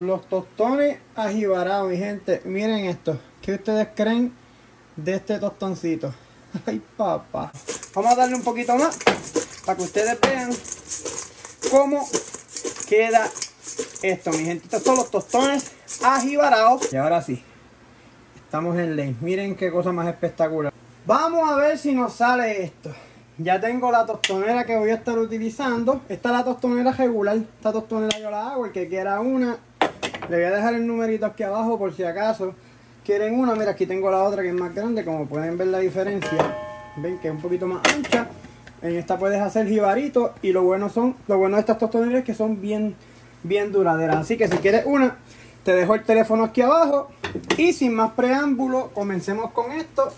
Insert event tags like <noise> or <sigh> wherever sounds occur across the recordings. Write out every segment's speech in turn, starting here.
Los tostones ajibarados, mi gente. Miren esto. ¿Qué ustedes creen de este tostoncito? <laughs> Ay, papá. Vamos a darle un poquito más para que ustedes vean cómo queda esto, mi gente. Estos son los tostones ajibarados. Y ahora sí, estamos en ley. Miren qué cosa más espectacular. Vamos a ver si nos sale esto. Ya tengo la tostonera que voy a estar utilizando. Esta es la tostonera regular. Esta tostonera yo la hago. El que quiera una le voy a dejar el numerito aquí abajo por si acaso quieren una. Mira, aquí tengo la otra que es más grande. Como pueden ver la diferencia. Ven que es un poquito más ancha. En esta puedes hacer jibarito. Y lo bueno son, lo bueno de estas tostoneras es que son bien, bien duraderas. Así que si quieres una, te dejo el teléfono aquí abajo. Y sin más preámbulo, comencemos con esto.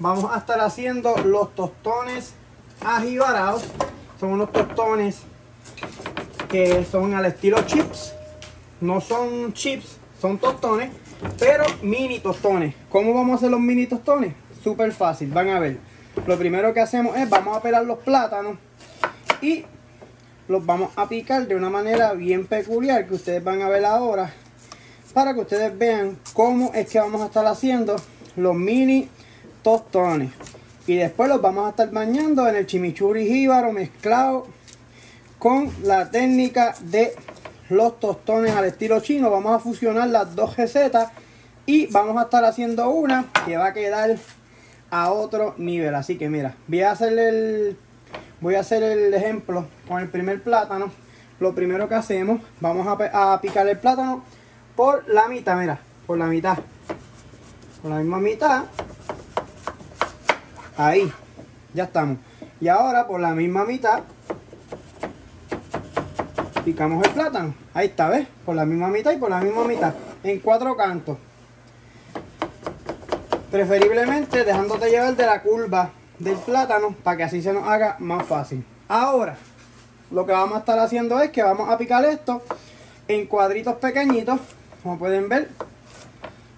Vamos a estar haciendo los tostones ajibarados. Son unos tostones que son al estilo chips no son chips, son tostones, pero mini tostones. ¿Cómo vamos a hacer los mini tostones? Súper fácil, van a ver. Lo primero que hacemos es, vamos a pelar los plátanos y los vamos a picar de una manera bien peculiar que ustedes van a ver ahora para que ustedes vean cómo es que vamos a estar haciendo los mini tostones y después los vamos a estar bañando en el chimichurri jíbaro mezclado con la técnica de los tostones al estilo chino. Vamos a fusionar las dos recetas y vamos a estar haciendo una que va a quedar a otro nivel. Así que mira, voy a hacer el, voy a hacer el ejemplo con el primer plátano. Lo primero que hacemos, vamos a, a picar el plátano por la mitad, mira, por la mitad. Por la misma mitad. Ahí, ya estamos. Y ahora por la misma mitad picamos el plátano. Ahí está, ¿ves? Por la misma mitad y por la misma mitad. En cuatro cantos. Preferiblemente dejándote llevar de la curva del plátano para que así se nos haga más fácil. Ahora, lo que vamos a estar haciendo es que vamos a picar esto en cuadritos pequeñitos. Como pueden ver,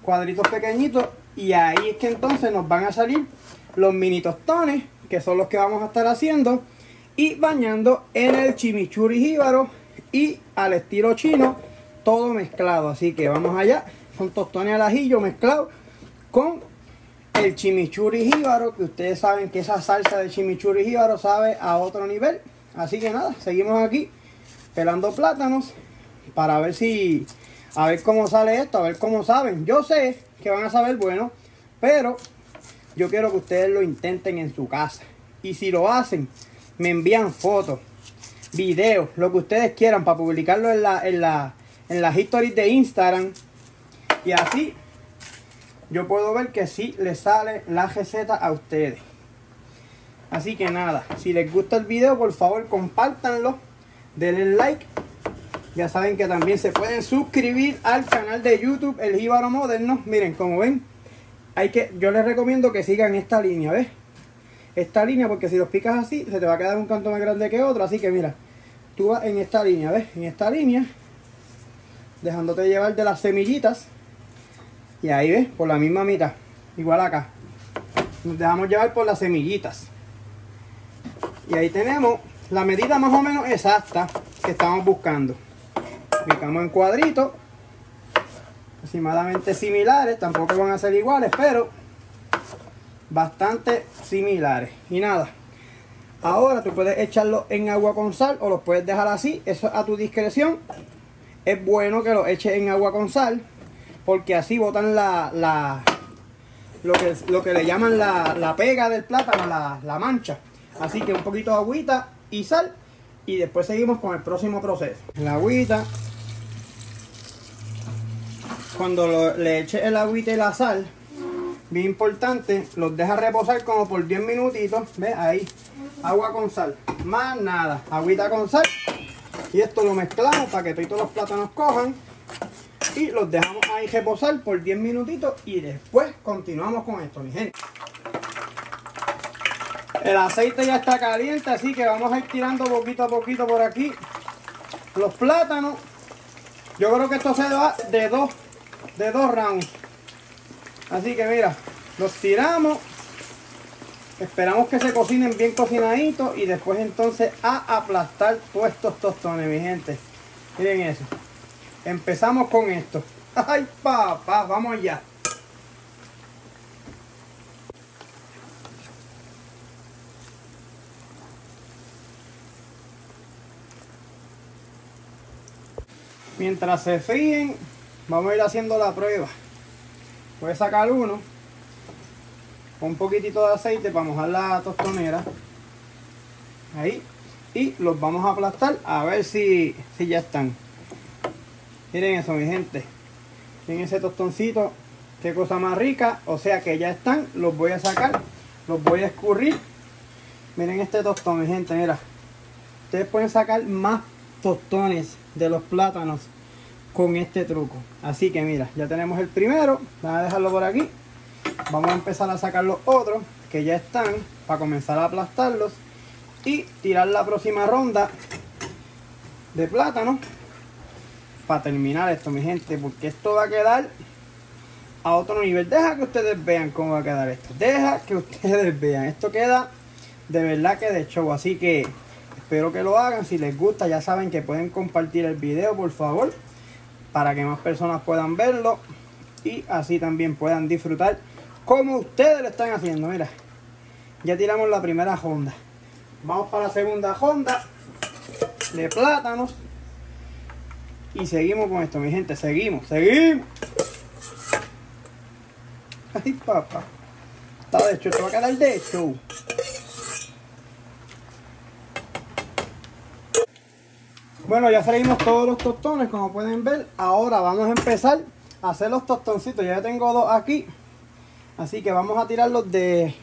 cuadritos pequeñitos. Y ahí es que entonces nos van a salir los mini tostones, que son los que vamos a estar haciendo. Y bañando en el chimichurri jíbaro y al estilo chino, todo mezclado. Así que vamos allá. Son tostones al ajillo mezclados con el chimichurri jíbaro, que ustedes saben que esa salsa de chimichurri jíbaro sabe a otro nivel. Así que nada, seguimos aquí pelando plátanos para ver si, a ver cómo sale esto, a ver cómo saben. Yo sé que van a saber bueno, pero yo quiero que ustedes lo intenten en su casa. Y si lo hacen, me envían fotos videos, lo que ustedes quieran para publicarlo en la, en la, en las historias de Instagram. Y así yo puedo ver que sí les sale la receta a ustedes. Así que nada, si les gusta el video, por favor compártanlo, denle like. Ya saben que también se pueden suscribir al canal de YouTube El Jíbaro Moderno. Miren, como ven, hay que, yo les recomiendo que sigan esta línea, ¿ves? Esta línea, porque si los picas así, se te va a quedar un canto más grande que otro. Así que mira, tú vas en esta línea, ¿ves? En esta línea, dejándote llevar de las semillitas. Y ahí ves, por la misma mitad. Igual acá. Nos dejamos llevar por las semillitas. Y ahí tenemos la medida más o menos exacta que estamos buscando. Picamos en cuadritos. Aproximadamente similares. Tampoco van a ser iguales, pero bastante similares. Y nada, Ahora tú puedes echarlo en agua con sal o lo puedes dejar así, eso a tu discreción. Es bueno que lo eches en agua con sal porque así botan la, lo, que, lo que le llaman la, pega del plátano, la, mancha. Así que un poquito de agüita y sal y después seguimos con el próximo proceso. La agüita, cuando le eches el agüita y la sal, bien importante, los deja reposar como por 10 minutitos, ¿ves? Ahí, agua con sal, más nada, agüita con sal. Y esto lo mezclamos para que todos los plátanos cojan. Y los dejamos ahí reposar por 10 minutitos y después continuamos con esto mi gente. El aceite ya está caliente así que vamos a ir tirando poquito a poquito por aquí los plátanos. Yo creo que esto se va de dos de dos rounds. Así que mira los tiramos Esperamos que se cocinen bien cocinaditos y después entonces a aplastar todos estos tostones, mi gente. Miren eso. empezamos con esto. <laughs> ¡Ay, papá! Vamos ya. Mientras se fríen, vamos a ir haciendo la prueba. Voy a sacar uno un poquitito de aceite para mojar la tostonera. Ahí. Y los vamos a aplastar a ver si, si ya están. Miren eso, mi gente. Miren ese tostoncito. Qué cosa más rica. O sea que ya están. Los voy a sacar. Los voy a escurrir. Miren este tostón, mi gente. Mira. Ustedes pueden sacar más tostones de los plátanos con este truco. Así que mira, ya tenemos el primero. Vamos a dejarlo por aquí. Vamos a empezar a sacar los otros que ya están para comenzar a aplastarlos y tirar la próxima ronda de plátano para terminar esto mi gente porque esto va a quedar a otro nivel. Deja que ustedes vean cómo va a quedar esto. Deja que <laughs> ustedes vean. Esto queda de verdad que de show así que espero que lo hagan. Si les gusta ya saben que pueden compartir el video por favor para que más personas puedan verlo y así también puedan disfrutar como ustedes lo están haciendo mira ya tiramos la primera ronda Vamos para la segunda ronda de plátanos. Y seguimos con esto, mi gente. Seguimos, seguimos. Ay, papá. Está de hecho, esto va a quedar de hecho. Bueno, ya seguimos todos los tostones, como pueden ver. Ahora vamos a empezar a hacer los tostoncitos. Ya tengo dos aquí. Así que vamos a tirarlos de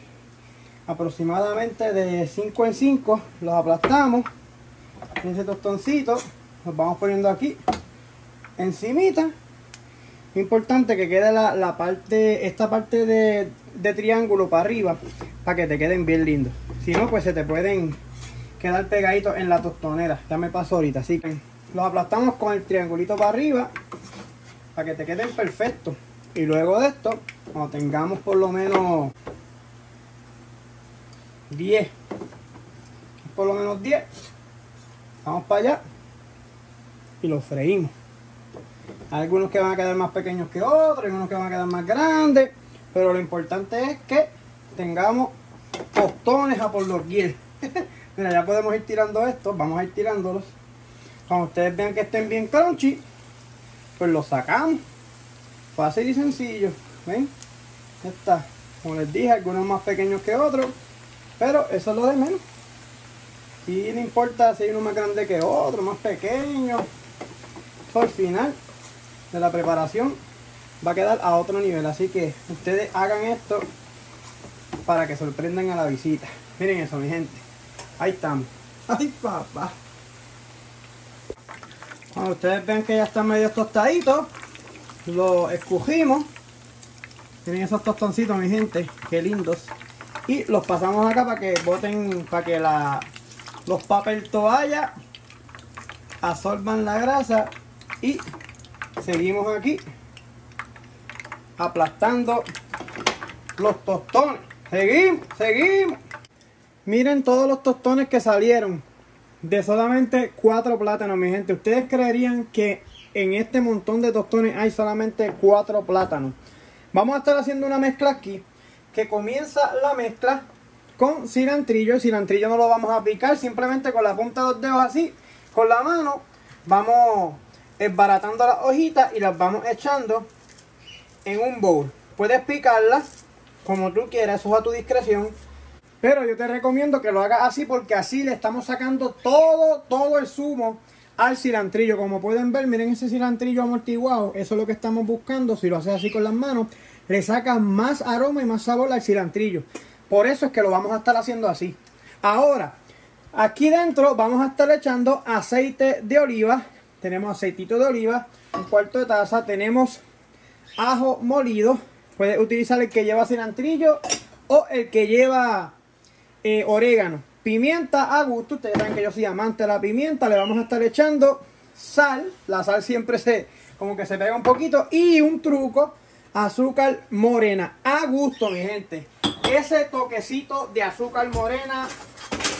aproximadamente de 5 en 5 los aplastamos en ese tostoncito. Los vamos poniendo aquí encimita. Importante que quede la, parte esta parte de, de, triángulo para arriba para que te queden bien lindos. Si no pues se te pueden quedar pegaditos en la tostonera. Ya me pasó ahorita. Así que los aplastamos con el triangulito para arriba para que te queden perfectos. Y luego de esto cuando tengamos por lo menos 10 por lo menos 10 vamos para allá y los freímos. Hay algunos que van a quedar más pequeños que otros hay unos que van a quedar más grandes pero lo importante es que tengamos tostones a por los <laughs> mira ya podemos ir tirando estos vamos a ir tirándolos. Cuando ustedes vean que estén bien crunchy pues los sacamos. Fácil y sencillo ven está como les dije algunos más pequeños que otros pero eso es lo de menos. Y no importa si hay uno más grande que otro, más pequeño. al final de la preparación va a quedar a otro nivel. Así que ustedes hagan esto para que sorprendan a la visita. Miren eso, mi gente. Ahí estamos. <laughs> Ay, papá. Cuando ustedes ven que ya están medio tostaditos, lo escogimos. Miren esos tostoncitos, mi gente. Qué lindos. Y los pasamos acá para que boten para que los papel toalla absorban la grasa y seguimos aquí aplastando los tostones. Seguimos, seguimos. Miren todos los tostones que salieron de solamente cuatro plátanos mi gente. Ustedes creerían que en este montón de tostones hay solamente cuatro plátanos vamos a estar haciendo una mezcla aquí que comienza la mezcla con cilantrillo. El cilantrillo no lo vamos a picar, simplemente con la punta de los dedos así, con la mano, vamos esbaratando las hojitas y las vamos echando en un bowl. Puedes picarlas como tú quieras, eso es a tu discreción. Pero yo te recomiendo que lo hagas así porque así le estamos sacando todo, todo el zumo al cilantrillo. Como pueden ver, miren ese cilantrillo amortiguado. Eso es lo que estamos buscando. Si lo haces así con las manos, le saca más aroma y más sabor al cilantrillo. Por eso es que lo vamos a estar haciendo así. Ahora, aquí dentro vamos a estar echando aceite de oliva. Tenemos aceitito de oliva, un cuarto de taza. Tenemos ajo molido. Puedes utilizar el que lleva cilantrillo o el que lleva eh, orégano. Pimienta a gusto. Ustedes saben que yo soy amante de la pimienta. Le vamos a estar echando sal. La sal siempre se como que se pega un poquito. Y un truco azúcar morena. A gusto, mi gente. Ese toquecito de azúcar morena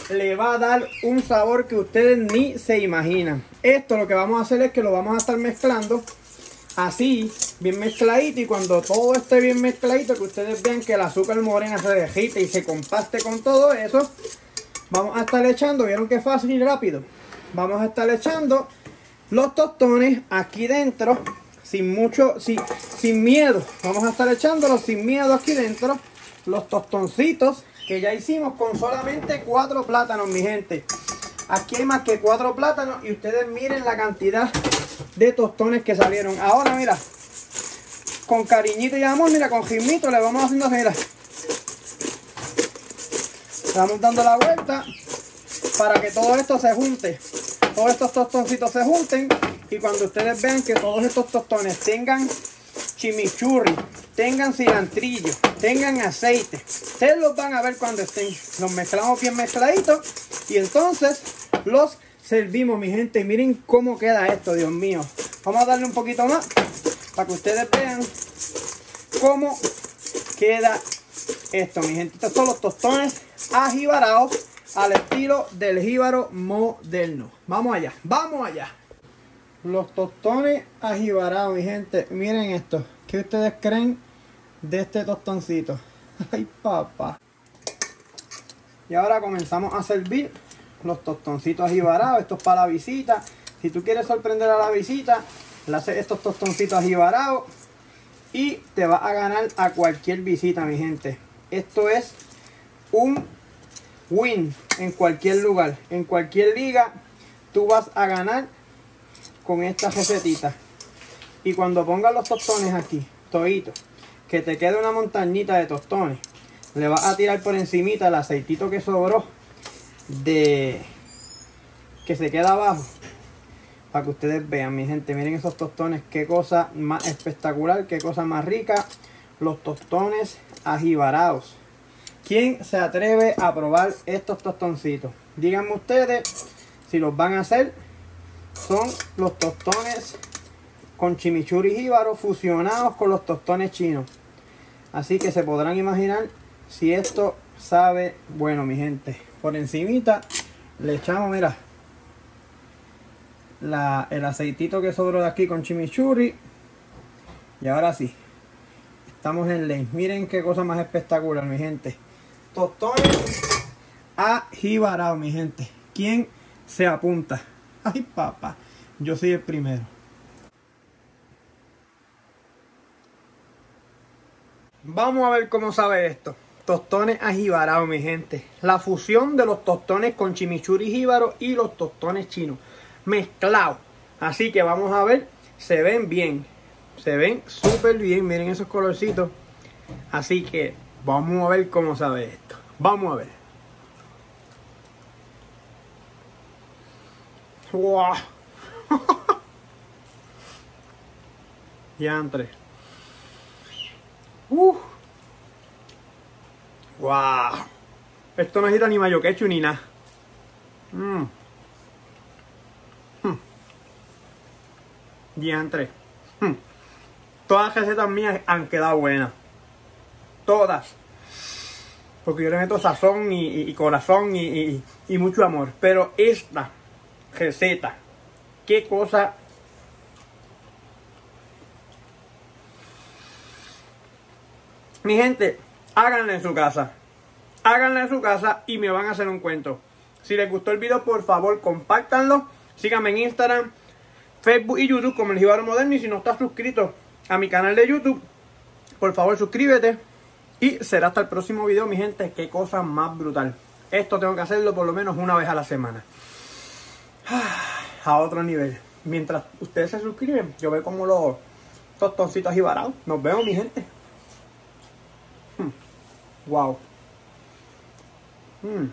le va a dar un sabor que ustedes ni se imaginan. Esto lo que vamos a hacer es que lo vamos a estar mezclando así, bien mezcladito. Y cuando todo esté bien mezcladito, que ustedes vean que el azúcar morena se derrite y se compaste con todo eso, vamos a estar echando, vieron que fácil y rápido. Vamos a estar echando los tostones aquí dentro, sin mucho, sin, sin miedo. Vamos a estar echándolos sin miedo aquí dentro. Los tostoncitos que ya hicimos con solamente cuatro plátanos, mi gente. Aquí hay más que cuatro plátanos y ustedes miren la cantidad de tostones que salieron. Ahora, mira, con cariñito y amor, mira, con gimito le vamos haciendo, mira. Vamos dando la vuelta para que todo esto se junte. Todos estos tostoncitos se junten y cuando ustedes vean que todos estos tostones tengan chimichurri, tengan cilantrillo, tengan aceite. Ustedes los van a ver cuando estén. Los mezclamos bien mezcladitos y entonces los servimos, mi gente. Miren cómo queda esto, Dios mío. Vamos a darle un poquito más para que ustedes vean cómo queda esto, mi gente. Estos son los tostones ajibarados al estilo del jíbaro moderno. Vamos allá, vamos allá. Los tostones ajibarados, mi gente. Miren esto. ¿Qué ustedes creen de este tostoncito? <laughs> Ay, papá. Y ahora comenzamos a servir los tostoncitos ajibarados. Esto es para la visita. Si tú quieres sorprender a la visita, le haces estos tostoncitos ajibarados y te va a ganar a cualquier visita, mi gente. Esto es un win en cualquier lugar, en cualquier liga. Tú vas a ganar con esta recetita. Y cuando pongas los tostones aquí, toditos, que te quede una montañita de tostones, le vas a tirar por encimita el aceitito que sobró de que se queda abajo para que ustedes vean mi gente miren esos tostones qué cosa más espectacular qué cosa más rica los tostones ajibarados ¿quién se atreve a probar estos tostoncitos? díganme ustedes si los van a hacer son los tostones con chimichurri jíbaro fusionados con los tostones chinos. Así que se podrán imaginar si esto sabe bueno, mi gente. Por encimita le echamos, mira, la, el aceitito que sobró de aquí con chimichurri. Y ahora sí, estamos en ley. Miren qué cosa más espectacular, mi gente. Tostones ajibarao, mi gente. ¿Quién se apunta? <laughs> Ay, papá, yo soy el primero. Vamos a ver cómo sabe esto. Tostones ajibarados, mi gente. La fusión de los tostones con chimichurri jíbaro y los tostones chinos. Mezclados. Así que vamos a ver. Se ven bien. Se ven súper bien. Miren esos colorcitos. Así que vamos a ver cómo sabe esto. Vamos a ver. ¡Wow! entre. ¡Uh! ¡Wow! Esto no necesita ni mayo quechu ni nada. Mmm. Diantre. Mm. Todas las recetas mías han quedado buenas. Todas. Porque yo le meto sazón y, corazón y, mucho amor. Pero esta receta. Qué cosa. Mi gente, háganla en su casa. Háganla en su casa y me van a hacer un cuento. Si les gustó el video, por favor, compártanlo. Síganme en Instagram, Facebook y YouTube como el Jibaro Moderno. Y si no estás suscrito a mi canal de YouTube, por favor, suscríbete. Y será hasta el próximo video, mi gente. Qué cosa más brutal. Esto tengo que hacerlo por lo menos una vez a la semana. <sighs> a otro nivel. Mientras ustedes se suscriben, yo veo como los tostoncitos y varados. Nos vemos, mi gente. Wow. Hmm.